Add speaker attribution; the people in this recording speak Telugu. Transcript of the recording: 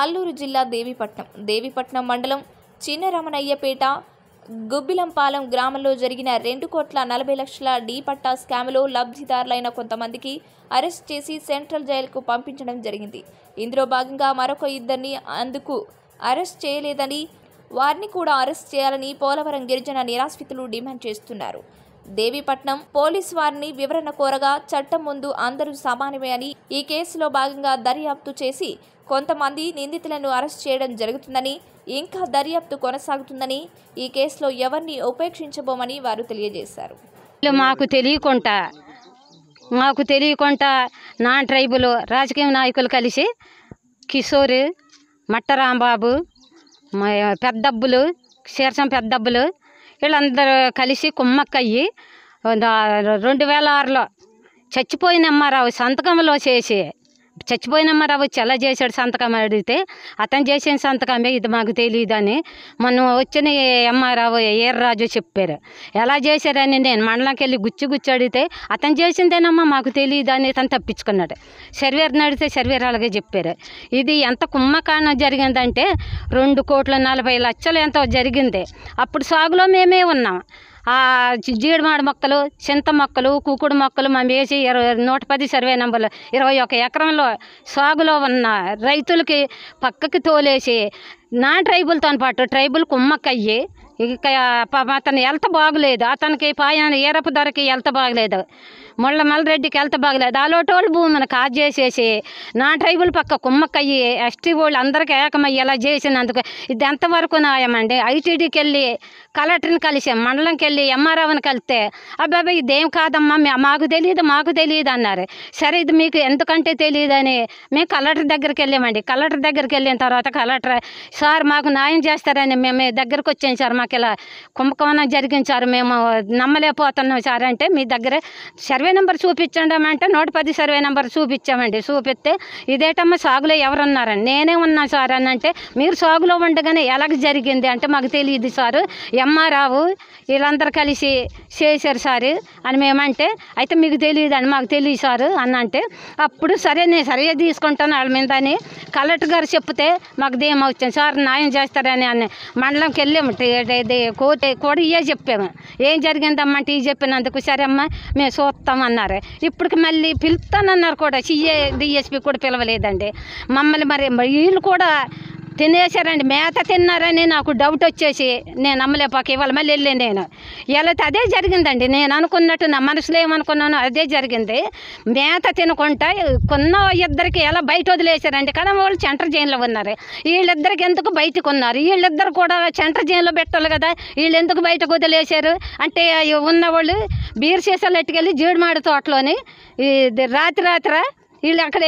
Speaker 1: అల్లూరు జిల్లా దేవీపట్నం. దేవీపట్నం మండలం చిన్నరమణయ్యపేట గుబ్బిలంపాలెం గ్రామంలో జరిగిన రెండు కోట్ల నలభై లక్షల డీ పట్టా స్కామ్లో లబ్ధిదారులైన కొంతమందికి అరెస్ట్ చేసి సెంట్రల్ జైలుకు పంపించడం జరిగింది. ఇందులో భాగంగా మరొక ఇద్దరిని అందుకు అరెస్ట్ చేయలేదని వారిని కూడా అరెస్ట్ చేయాలని పోలవరం గిరిజన నిరాశ్రితులు డిమాండ్ చేస్తున్నారు. దేవీపట్నం పోలీస్ వారిని వివరణ కోరగా చట్టం ముందు అందరూ సమానమే అని ఈ కేసులో భాగంగా దర్యాప్తు చేసి కొంతమంది నిందితులను అరెస్ట్ చేయడం జరుగుతుందని ఇంకా దర్యాప్తు కొనసాగుతుందని ఈ కేసులో ఎవరిని ఉపేక్షించబోమని వారు తెలియజేశారు.
Speaker 2: మాకు తెలియకుండా మాకు తెలియకుండా నా ట్రైబులు రాజకీయ నాయకులు కలిసి కిషోర్ మట్టరాంబాబు పెద్దబ్బులు శీర్షం పెద్దబ్బులు వీళ్ళందరూ కలిసి కుమ్మక్కయ్యి దా- రెండు వేల ఆరులో చచ్చిపోయిన అమ్మారావు సంతకంలో చేసి చచ్చిపోయినమ్మ అమ్మారావు వచ్చి ఎలా చేశాడు సంతకం అడిగితే. అతను చేసిన సంతకమే ఇది మాకు తెలియదని మొన్న వచ్చిన అమ్మారావు ఏర్రాజు చెప్పారు. ఎలా చేశారని నేను మండలంకి వెళ్ళి గుచ్చి గుచ్చి అడిగితే అతను చేసిందేనమ్మా మాకు తెలియదు అని అతను తప్పించుకున్నాడు. సర్వేర్ని అడిగితే సర్వేర్ అలాగే చెప్పారు. ఇది ఎంత కుమ్మకాండం జరిగిందంటే రెండు కోట్ల నలభై లక్షలు ఎంతో జరిగింది. అప్పుడు సాగులో మేమే ఉన్నాం. జీడిమాడు మొక్కలు చింత మొక్కలు కుకుడు మొక్కలు మేము వేసి ఇరవై నూట పది సర్వే నంబర్లు. ఇరవై ఒక ఎకరంలో సాగులో ఉన్న రైతులకి పక్కకి తోలేసి నా ట్రైబుల్తో పాటు ట్రైబుల్ కుమ్మక్కయ్యి ఇక అతను హెల్త్ బాగలేదు. అతనికి పాయన ఈరపు ధరకి హెల్త్ బాగలేదు. ముళ్ళ మల్లరెడ్డికి హెల్త్ బాగలేదు. అలోటోళ్ళు భూమిని కాజ్ చేసేసి నా ట్రైబుల్ పక్క కుమ్మక్కయ్యి ఎస్టీ వాళ్ళు అందరికీ ఏకమయ్యేలా చేసినందుకు ఇది ఎంతవరకు న్యాయమండి ఐటీడీకి వెళ్ళి కలెక్టర్ని కలిసాం మండలంకి వెళ్ళి ఎంఆర్ఓని కలిస్తే అబ్బాయి ఇదేం కాదమ్మా మాకు తెలియదు మాకు తెలియదు అన్నారు. సరే ఇది మీకు ఎందుకంటే తెలియదని మేము కలెక్టర్ దగ్గరికి వెళ్ళామండి. కలెక్టర్ దగ్గరికి వెళ్ళిన తర్వాత కలెక్టర్ సార్ మాకు న్యాయం చేస్తారని మేము మీ దగ్గరకు వచ్చాం సార్. మాకు ఇలా కుంభకోణం జరిగించారు మేము నమ్మలేకపోతున్నాం సార్ అంటే మీ దగ్గర సర్వే నెంబర్ చూపించండి అంటే నూట పది సర్వే నెంబర్ చూపించామండి. చూపిస్తే ఇదేటమ్మా సాగులో ఎవరున్నారని. నేనే ఉన్నా సార్ అని అంటే మీరు సాగులో ఉండగానే ఎలాగ జరిగింది అంటే మాకు తెలియదు సారు. ఎంఆర్ఆవు వీళ్ళందరూ కలిసి చేశారు సార్ అని మేమంటే అయితే మీకు తెలియదు అని మాకు తెలియదు సారు అని అంటే అప్పుడు సరే నేను సరే తీసుకుంటాను వాళ్ళ మీద అని కలెక్టర్ గారు చెప్తే మాకు దేమవుతుంది సార్ న్యాయం చేస్తారని అని మండలంకి వెళ్ళాము. అదే ఇది కూడా ఇవే చెప్పాము. ఏం జరిగిందమ్మా? అంటే ఇవి చెప్పినందుకు సరే అమ్మా మేము చూస్తామన్నారు ఇప్పటికి మళ్ళీ పిలుస్తానన్నారు కూడా సిఏ డిఎస్పి కూడా పిలవలేదండి. మమ్మల్ని మరి వీళ్ళు కూడా తినేశారండి. మేత తిన్నారని నాకు డౌట్ వచ్చేసి నేను నమ్మలేపాక ఇవాళ మళ్ళీ వెళ్ళాను నేను. వీళ్ళతో అదే జరిగిందండి. నేను అనుకున్నట్టు నా మనసులో ఏమనుకున్నాను అదే జరిగింది. మేత తినకుండా కొన్న ఇద్దరికి ఎలా బయట వదిలేశారండి? కానీ వాళ్ళు సెంటర్ జైల్లో ఉన్నారు. వీళ్ళిద్దరికి ఎందుకు బయటకు ఉన్నారు? వీళ్ళిద్దరు కూడా సెంటర్ జైల్లో పెట్టాలి కదా. వీళ్ళు ఎందుకు బయటకు వదిలేశారు? అంటే ఉన్నవాళ్ళు బీర్ సీసాలు ఎట్టుకెళ్ళి జీడిమాడి తోటలోని ఈ రాత్రి రాత్రి వీళ్ళు అక్కడ